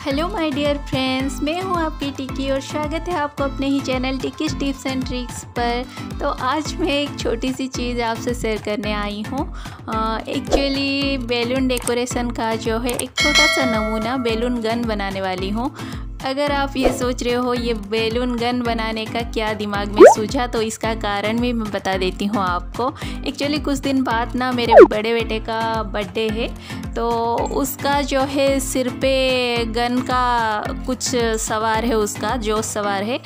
Hello my dear friends मैं हूँ आपकी टिक्की और स्वागत है आपको अपने ही channel Tikki tips and tricks पर। तो आज मैं एक छोटी सी चीज़ आपसे शेयर करने आई हूँ। एक्चुअली बैलून डेकोरेशन का जो है, एक छोटा सा नमूना बैलून गन बनाने वाली हूँ। अगर आप ये सोच रहे हो, ये बैलून गन बनाने का क्या दिमाग में सूझा तो इसका कारण भी मैं बता देती हूँ आपको। एक्चुअली कुछ दिन बाद ना मेरे बड़े बेटे का बर्थडे है तो उसका जो है सिर पे गन का कुछ सवार है उसका जो सवार है।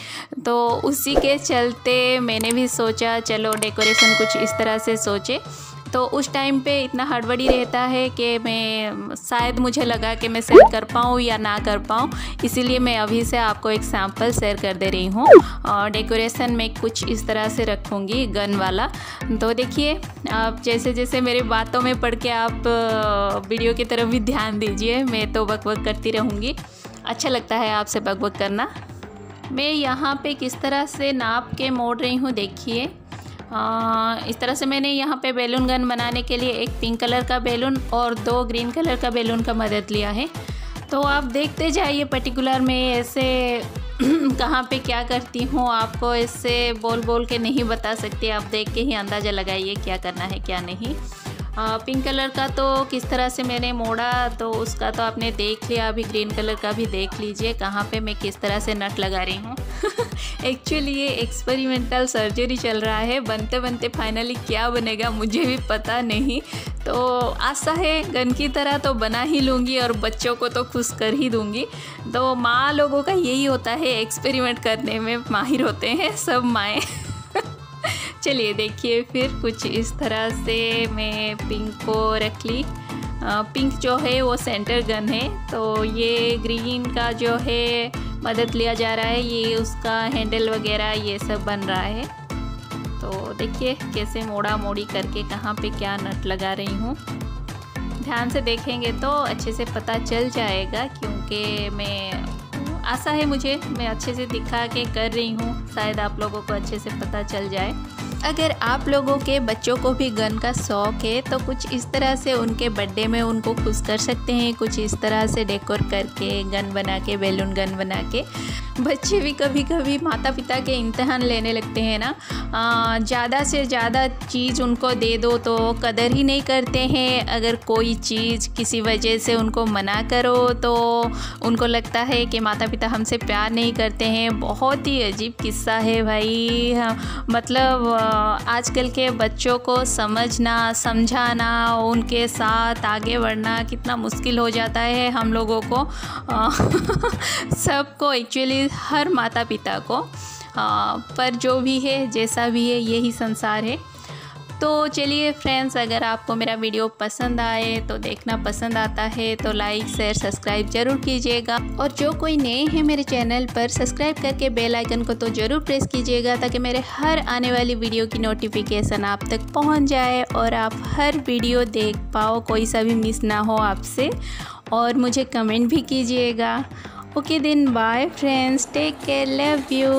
तो उसी के चलते मैंने भी सोचा, चलो डेकोरेशन कुछ इस तरह से सोचे। तो उस टाइम पे इतना हड़बड़ी रहता है कि मैं, शायद मुझे लगा कि मैं शेयर कर पाऊँ या ना कर पाऊँ। इसीलिए मैं अभी से आपको एक सैंपल शेयर कर दे रही हूँ। और डेकोरेशन में कुछ इस तरह से रखूँगी गन वाला। तो देखिए, आप जैसे जैसे मेरे बातों में पढ़ के आप वीडियो की तरफ़ भी ध्यान दीजिए। मैं तो बक बक करती रहूँगी। अच्छा लगता है आपसे बक बक करना। मैं यहाँ पे किस तरह से नाप के मोड़ रही हूँ, देखिए। इस तरह से मैंने यहाँ पे बैलून गन बनाने के लिए एक पिंक कलर का बैलून और दो ग्रीन कलर का बैलून का मदद लिया है। तो आप देखते जाइए पर्टिकुलर में ऐसे कहाँ पे क्या करती हूँ, आपको इससे बोल बोल के नहीं बता सकती, आप देख के ही अंदाज़ा लगाइए क्या करना है, क्या नहीं। पिंक कलर का तो किस तरह से मैंने मोड़ा तो उसका तो आपने देख लिया, अभी ग्रीन कलर का भी देख लीजिए, कहाँ पे मैं किस तरह से नट लगा रही हूँ। एक्चुअली ये एक्सपेरिमेंटल सर्जरी चल रहा है, बनते बनते फाइनली क्या बनेगा मुझे भी पता नहीं। तो आशा है, गन की तरह तो बना ही लूँगी और बच्चों को तो खुश कर ही दूँगी। तो माँ लोगों का यही होता है एक्सपेरिमेंट करने में माहिर होते हैं, सब माएँ। चलिए देखिए फिर कुछ इस तरह से मैं पिंक को रख ली। पिंक जो है वो सेंटर गन है तो ये ग्रीन का जो है मदद लिया जा रहा है, ये उसका हैंडल वगैरह ये सब बन रहा है। तो देखिए कैसे मोड़ा मोड़ी करके कहाँ पे क्या नट लगा रही हूँ। ध्यान से देखेंगे तो अच्छे से पता चल जाएगा, क्योंकि मैं, आशा है मुझे, मैं अच्छे से दिखा के कर रही हूँ, शायद आप लोगों को अच्छे से पता चल जाए। अगर आप लोगों के बच्चों को भी गन का शौक़ है तो कुछ इस तरह से उनके बर्थडे में उनको खुश कर सकते हैं। कुछ इस तरह से डेकोर करके गन बना के बैलून गन बना के बच्चे भी कभी कभी माता पिता के इम्तहान लेने लगते हैं ना। ज़्यादा से ज़्यादा चीज़ उनको दे दो तो कदर ही नहीं करते हैं। अगर कोई चीज़ किसी वजह से उनको मना करो तो उनको लगता है कि माता पिता हमसे प्यार नहीं करते हैं। बहुत ही अजीब किस्सा है भाई। हाँ, मतलब आजकल के बच्चों को समझना समझाना उनके साथ आगे बढ़ना कितना मुश्किल हो जाता है हम लोगों को। सबको एक्चुअली हर माता पिता को। आ, पर जो भी है जैसा भी है यही संसार है। तो चलिए फ्रेंड्स अगर आपको मेरा वीडियो पसंद आए तो देखना पसंद आता है तो लाइक शेयर सब्सक्राइब ज़रूर कीजिएगा। और जो कोई नए हैं मेरे चैनल पर सब्सक्राइब करके बेल आइकन को तो ज़रूर प्रेस कीजिएगा, ताकि मेरे हर आने वाली वीडियो की नोटिफिकेशन आप तक पहुँच जाए और आप हर वीडियो देख पाओ, कोई सा भी मिस ना हो आपसे। और मुझे कमेंट भी कीजिएगा। ओके दिन bye friends take care love you